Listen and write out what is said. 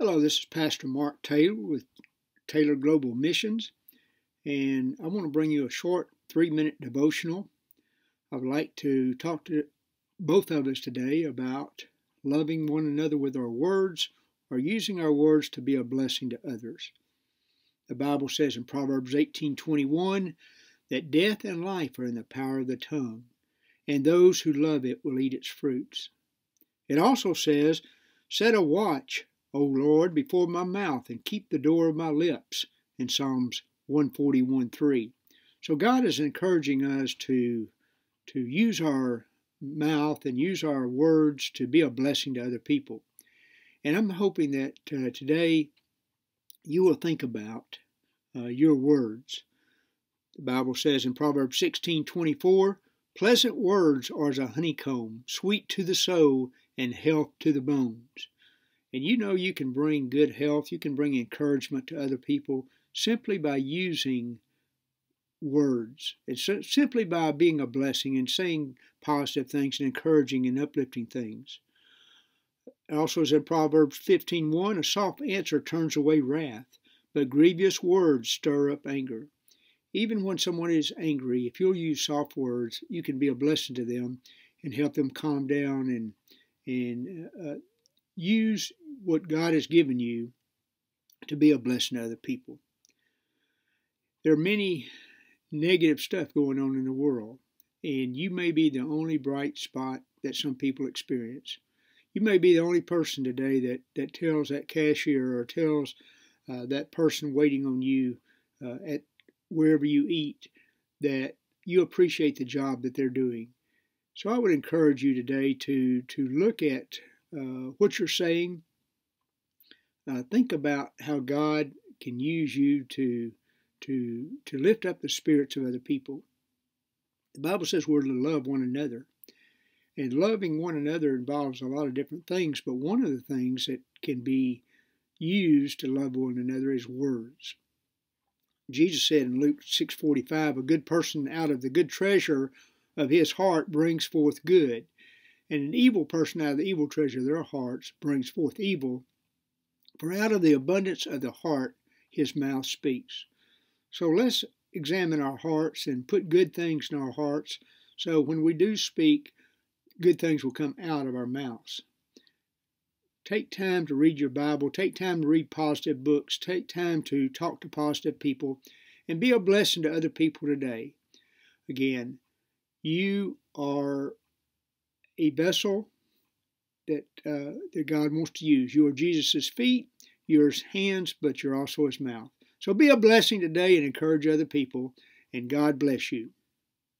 Hello, this is Pastor Mark Taylor with Taylor Global Missions, and I want to bring you a short three minute devotional. I would like to talk to both of us today about loving one another with our words or using our words to be a blessing to others. The Bible says in Proverbs 18:21 that death and life are in the power of the tongue, and those who love it will eat its fruits. It also says, Set a watch O Lord, before my mouth, and keep the door of my lips, in Psalms 141 3. So God is encouraging us to, to use our mouth and use our words to be a blessing to other people. And I'm hoping that uh, today you will think about uh, your words. The Bible says in Proverbs 16:24, "Pleasant words are as a honeycomb, sweet to the soul and health to the bones." And you know you can bring good health, you can bring encouragement to other people simply by using words. It's simply by being a blessing and saying positive things and encouraging and uplifting things. Also, as in Proverbs 15:1, a soft answer turns away wrath, but grievous words stir up anger. Even when someone is angry, if you'll use soft words, you can be a blessing to them and help them calm down and and uh, use what God has given you to be a blessing to other people. There are many negative stuff going on in the world, and you may be the only bright spot that some people experience. You may be the only person today that, that tells that cashier or tells uh, that person waiting on you uh, at wherever you eat that you appreciate the job that they're doing. So I would encourage you today to to look at uh, what you're saying. Uh, think about how God can use you to to to lift up the spirits of other people. The Bible says we're to love one another. And loving one another involves a lot of different things, but one of the things that can be used to love one another is words. Jesus said in Luke 6:45, "A good person out of the good treasure of his heart brings forth good, and an evil person out of the evil treasure of their hearts brings forth evil. For out of the abundance of the heart his mouth speaks. So let's examine our hearts and put good things in our hearts so when we do speak, good things will come out of our mouths. Take time to read your Bible, take time to read positive books, take time to talk to positive people, and be a blessing to other people today. Again, you are a vessel that uh, that God wants to use. You are Jesus' feet, you're his hands, but you're also his mouth. So be a blessing today and encourage other people, and God bless you.